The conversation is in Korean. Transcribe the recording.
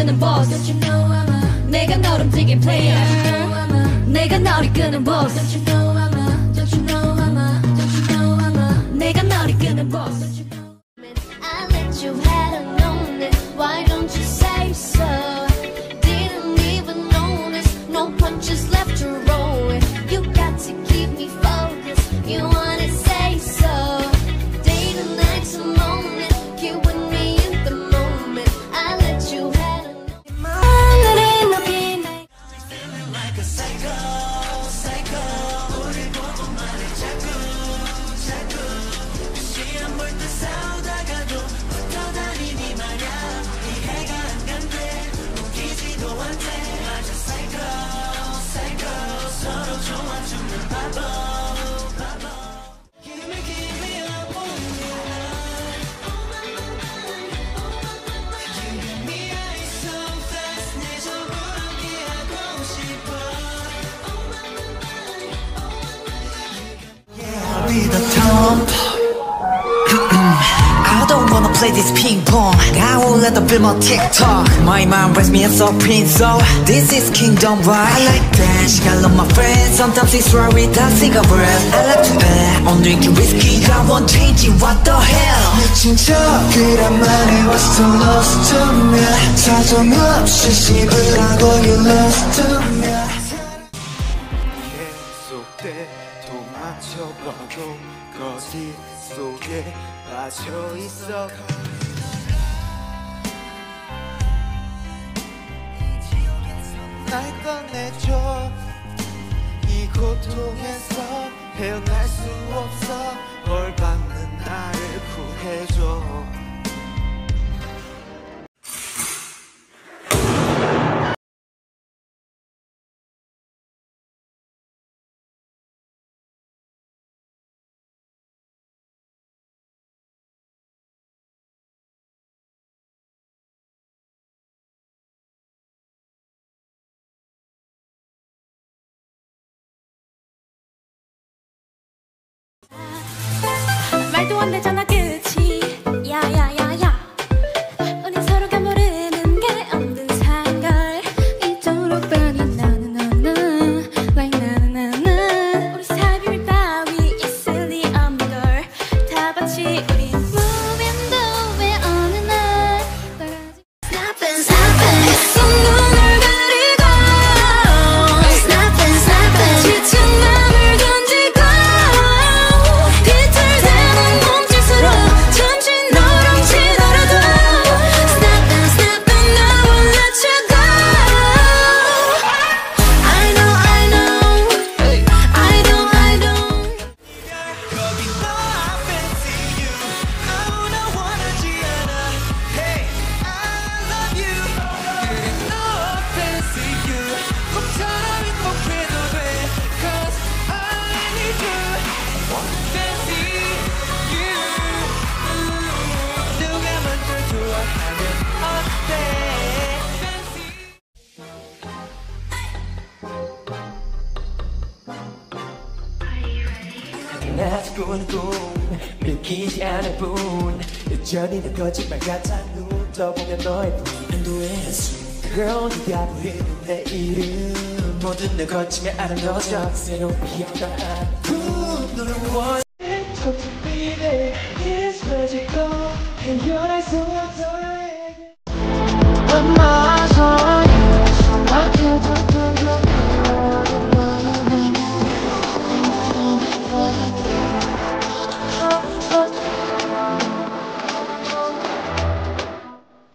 Don't you know I'm a 내가 널 움직인 player Don't you know I'm a 내가 널 이끄는 boss Don't you know I'm a Don't you know I'm a Don't you know I'm a 내가 널 이끄는 boss Don't you know I let you had wanna play this ping pong. I will let the film on TikTok. My mind brings me as a prince, so this is kingdom right. I like dance, I love my friends. Sometimes it's right with a cigarette. I like to bet on drinking whiskey. I won't change it. What the hell? 미친 척이란 말이 was too lost to me 사정 없이 씹으라고 you lost to me 도망쳐봐도 거짓 속에 빠져 있어. 날 꺼내줘. 이 고통에서 헤어날 수 없어 말도 안 되잖아 끝 나 꾸는 꿈 믿기지 않을 뿐. 여전히 내 거짓말 같아. 눈 떠보면 너의 눈 한도의 숨 Girl 네가 부리는 내 이름. 모든 내 거침에 아름다워져. 새로운 기억과 아픔 너를 원해 Baby It's magical. 헤어날 수 없어. 엄마